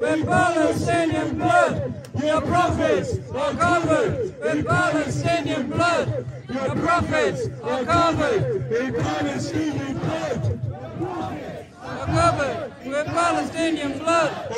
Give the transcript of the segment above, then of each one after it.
with Palestinian blood! Your profits are covered with Palestinian blood! Your profits are covered, in Palestinian blood. are covered with Palestinian blood!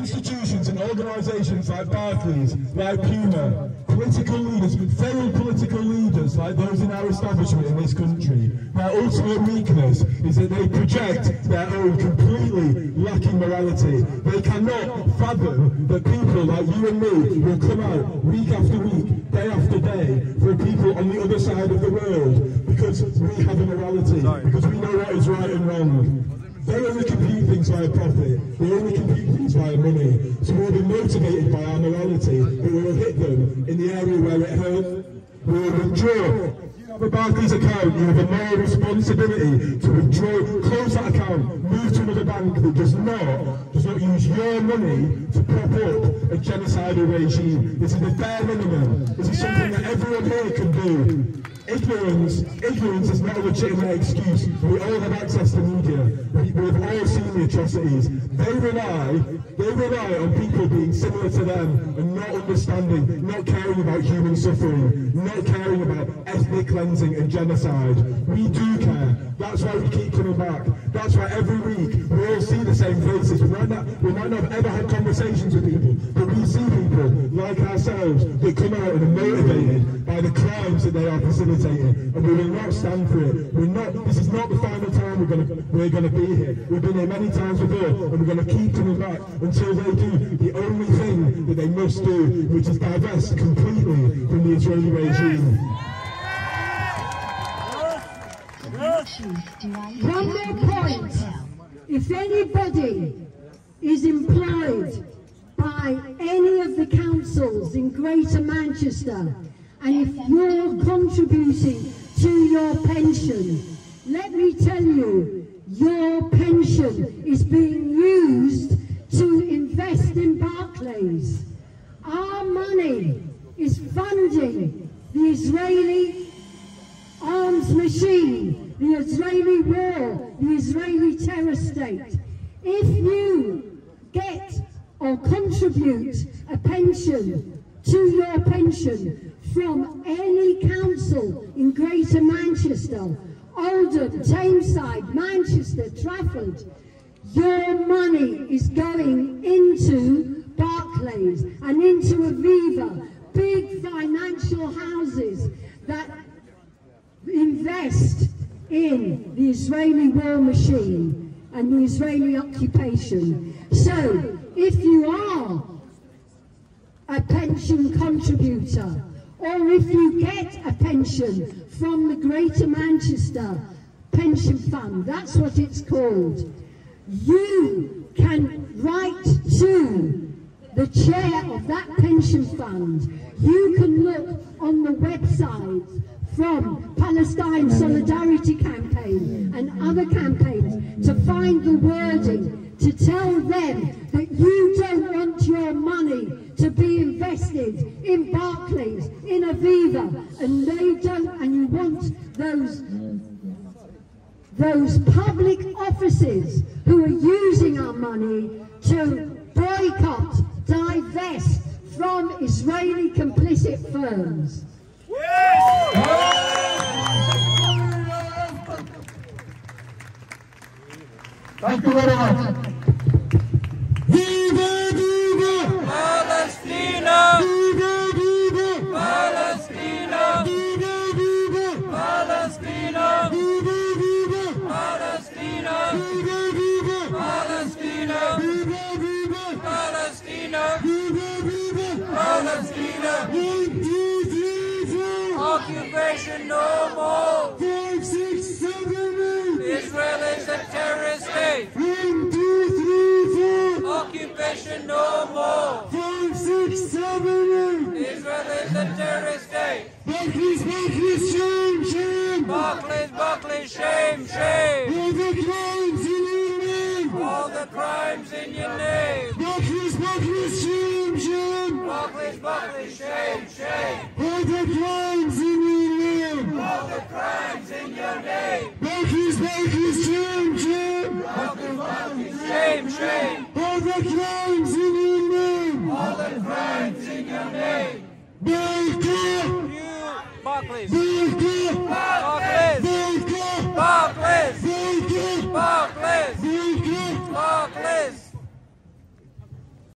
Institutions and organisations like Barclays, like Puma, political leaders, failed political leaders like those in our establishment in this country, their ultimate weakness is that they project their own completely lacking morality. They cannot fathom that people like you and me will come out week after week, day after day, for people on the other side of the world because we have a morality, because we know what is right and wrong. They only compute things via profit. They only compute things via money. So we'll be motivated by our morality, but we will hit them in the area where it hurts. We will withdraw. If you have a Barclays account, you have a moral responsibility to withdraw, close that account, move to another bank that does not, does not use your money to prop up a genocidal regime. This is the bare minimum. This is something that everyone here can do. Ignorance, ignorance is not a legitimate excuse. We all have access to media. We, we've all seen the atrocities. They rely, they rely on people being similar to them and not understanding, not caring about human suffering, not caring about ethnic cleansing and genocide. We do care. That's why we keep coming back. That's why every week we all see the same faces. We might not, we might not have ever had conversations with people, but we see people like ourselves that come out and are motivated by the crimes that they are facilitating, and we will not stand for it. We're not. This is not the final time we're going to we're to be here. We've been here many times before, and we're going to keep coming back until they do the only thing that they must do, which is divest completely from the Israeli regime. One more point. If anybody is employed by any of the councils in Greater Manchester, and if you're contributing to your pension, let me tell you, your pension is being used to invest in Barclays. Our money is funding the Israeli arms machine, the Israeli war, the Israeli terror state. If you get or contribute a pension to your pension from any council in Greater Manchester, Oldham, Tameside, Manchester, Trafford, your money is going into Barclays and into Aviva, big financial houses that invest in the Israeli war machine and the Israeli occupation. So, if you are a pension contributor, or if you get a pension from the Greater Manchester Pension Fund, that's what it's called, you can write to the chair of that pension fund. You can look on the website from Palestine Solidarity Campaign and other campaigns to find the wording to tell them that you don't want your money to be invested in Barclays, in Aviva, and they don't, and you want those those public offices who are using our money to boycott, divest from Israeli complicit firms. Thank you very much. No more! five, six, seven, eight. Israel is a terrorist state! One, two, three, four, Occupation no more! five, six, seven, eight. Israel is a terrorist state! Barclays, Barclays, shame, shame. Barclays, Barclays, shame, shame! All the crimes in your name. All the crimes in your name. Barclays, Barclays, shame, shame. Barclays, Barclays, shame, shame. He's making back to. All the crimes in your name. All the crimes in your name. Baker. You, Barclays. Baker.